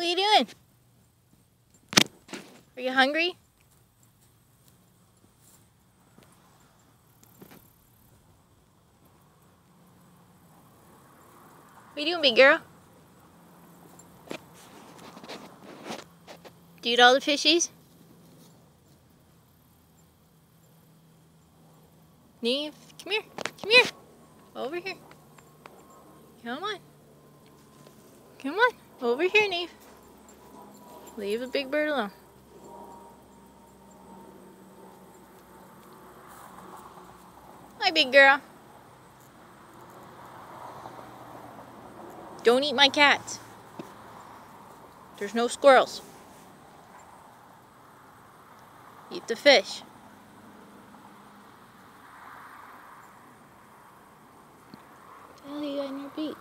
What are you doing? Are you hungry? What are you doing, big girl? Do you eat all the fishies? Neve, come here. Come here. Over here. Come on. Come on. Over here, Neve. Leave the big bird alone. Hi, big girl. Don't eat my cat. There's no squirrels. Eat the fish. Got in your beak?